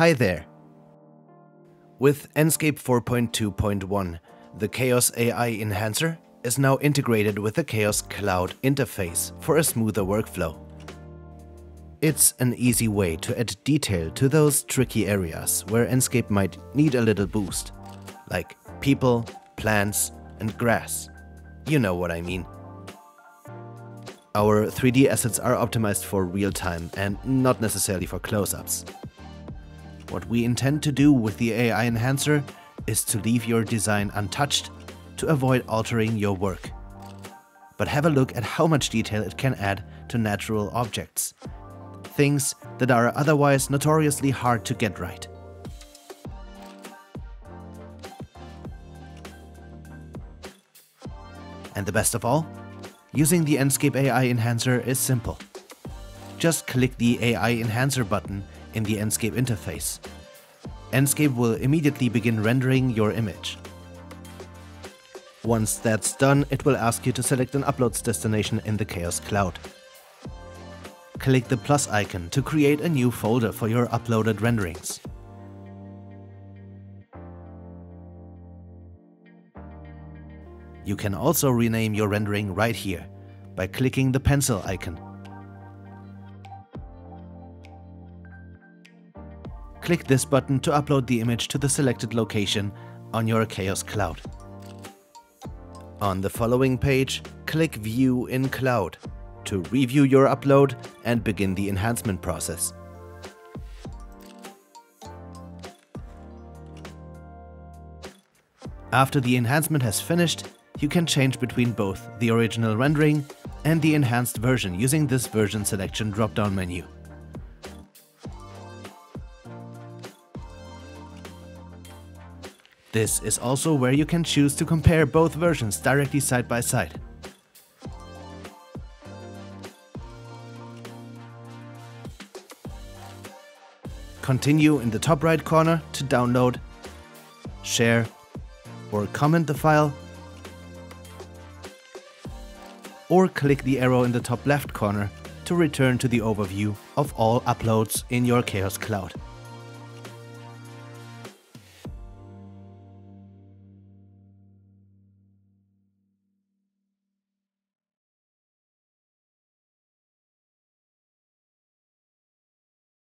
Hi there. With Enscape 4.2.1, the Chaos AI Enhancer is now integrated with the Chaos Cloud interface for a smoother workflow. It's an easy way to add detail to those tricky areas where Enscape might need a little boost, like people, plants, and grass. You know what I mean. Our 3D assets are optimized for real time and not necessarily for close-ups. What we intend to do with the AI Enhancer is to leave your design untouched to avoid altering your work. But have a look at how much detail it can add to natural objects. Things that are otherwise notoriously hard to get right. And the best of all, using the Enscape AI Enhancer is simple. Just click the AI Enhancer button in the Enscape interface. Enscape will immediately begin rendering your image. Once that's done, it will ask you to select an uploads destination in the Chaos Cloud. Click the plus icon to create a new folder for your uploaded renderings. You can also rename your rendering right here by clicking the pencil icon. Click this button to upload the image to the selected location on your Chaos Cloud. On the following page, click View in Cloud to review your upload and begin the enhancement process. After the enhancement has finished, you can change between both the original rendering and the enhanced version using this version selection drop-down menu. This is also where you can choose to compare both versions directly side by side. Continue in the top right corner to download, share or comment the file or click the arrow in the top left corner to return to the overview of all uploads in your Chaos Cloud.